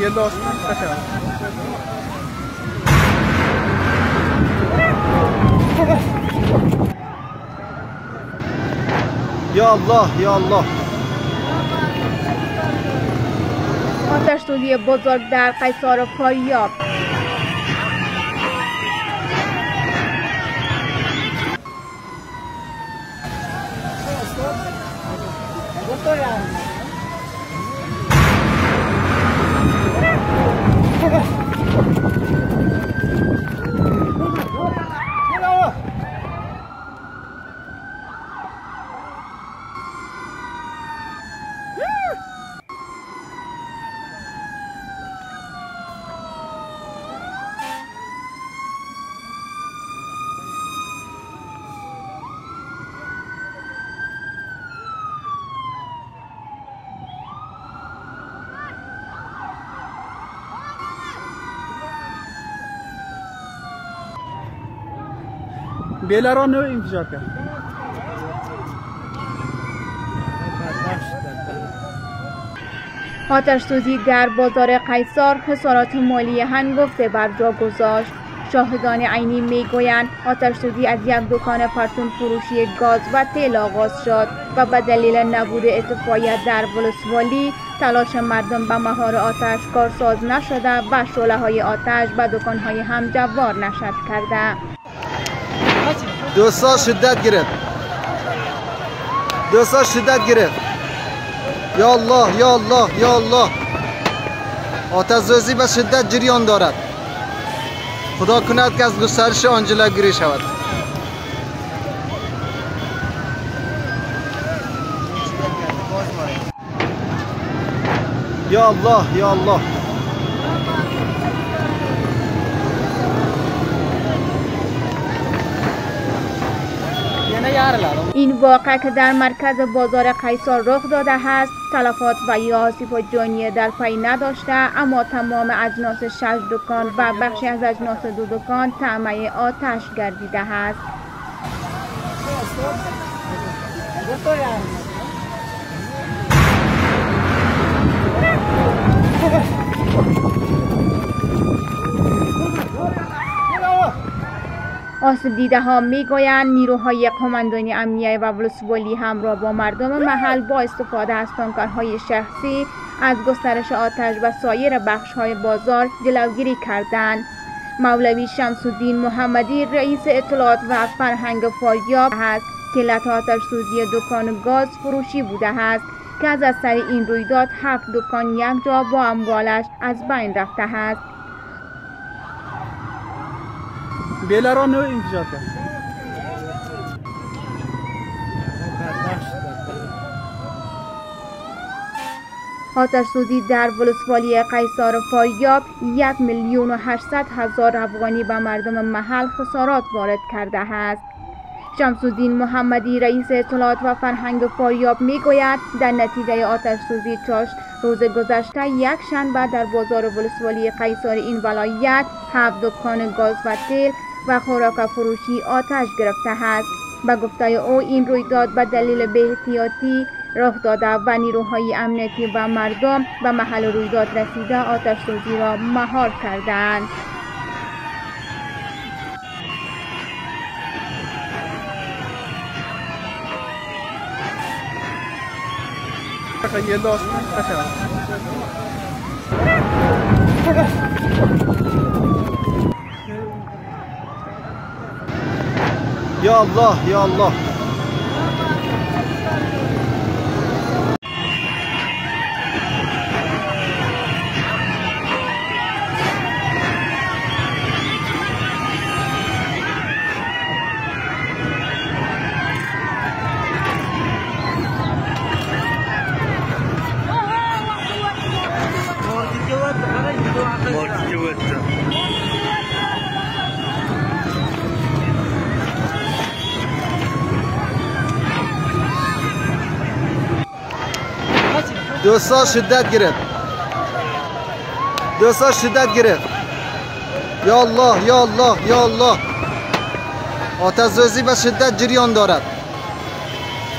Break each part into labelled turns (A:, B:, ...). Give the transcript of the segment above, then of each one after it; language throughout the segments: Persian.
A: یه لاس بخیر یا الله یا الله.
B: آتش سوزی بزرگ در قیصار فاریاب
A: بیلران نو انفجار کرد
B: آتش سوزی در بازار قیصار خسارات مالی هنگفته بر جا گذاشت شاهدان عینی می‌گویند آتش سوزی از یک دکان پرتون فروشی گاز و تیل آغاز شد و به دلیل نبود اتفاقیت در ولسوالی تلاش مردم به مهار آتش کارساز نشده و شعله های آتش به دکان های هم جوار نشد کرده
A: دوستا شدت گرفت دوستا شدت گرفت یا الله یا الله یا الله آتش سوزی به شدت جریان دارد خدا کند که از گسترش آن جلوگیری شود یا الله یا الله
B: این واقعه که در مرکز بازار قیصار رخ داده است تلفات و یا آسیب جانی در پی نداشته اما تمام اجناس شش دکان و بخشی از اجناس دو دکان تعمه آتش گردیده است. آسیب دیده ها می گویند نیروهای قماندانی امنیه و ولسوالی همراه با مردم محل با استفاده از تانکرهای شخصی از گسترش آتش و سایر بخش های بازار جلوگیری کردند. مولوی شمس الدین محمدی رئیس اطلاعات و فرهنگ فاریاب است که علت آتش سوزی دکان گاز فروشی بوده است که از اثر این رویداد هفت دکان یک جا با اموالش از بین رفته است
A: بیلران نو انفجار کرد
B: آتش سوزی در ولسوالی قیصار فاریاب یک میلیون و هشتصد هزار افغانی به مردم محل خسارات وارد کرده است شمس الدین محمدی رئیس اطلاعات و فرهنگ فاریاب می‌گوید در نتیجه آتش سوزی چاشت روز گذشته یک شنبه در بازار ولسوالی قیصار این ولایت هفت دکان گاز و تیل و خوراک فروشی آتش گرفته است. به گفته او این رویداد به دلیل بی‌احتیاطی رخ داده و نیروهای امنیتی و مردم به محل رویداد رسیده آتش سوزی را مهار کردند.
A: Ya Allah, ya Allah. دوستان شدت گرفت دوستان شدت گرفت یا الله یا الله یا الله آتزوزی به شدت جریان دارد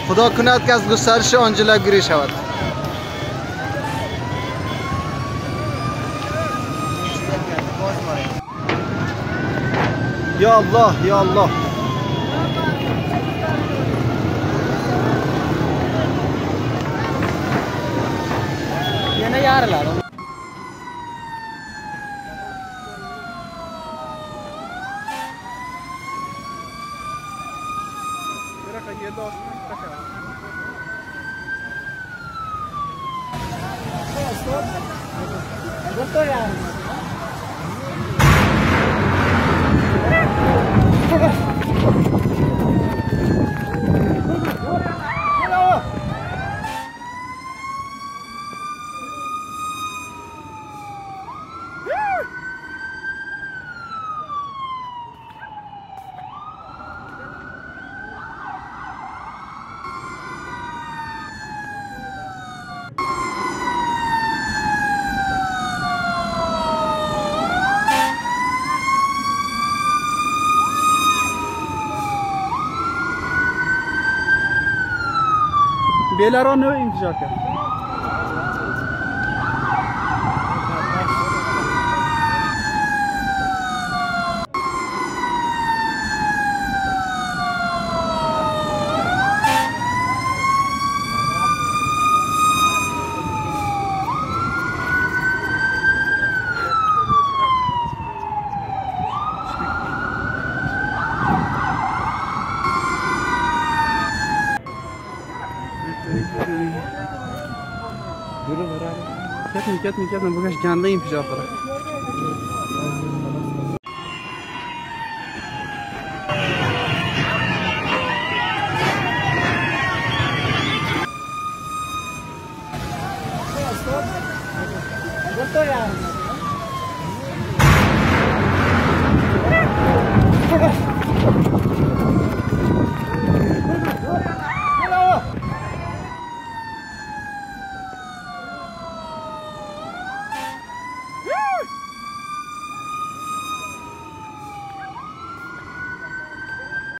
A: خدا کند که از گسترش آن جلوگیری شود یا الله یا الله
C: ಯಾರಲ್ಲ ಅದು ಗೊತ್ತೋ ಯಾರು
D: بیلران نو کرد Durun, durun. Кетмей, кетмей, кетмей, бүгеш
C: гәндә импи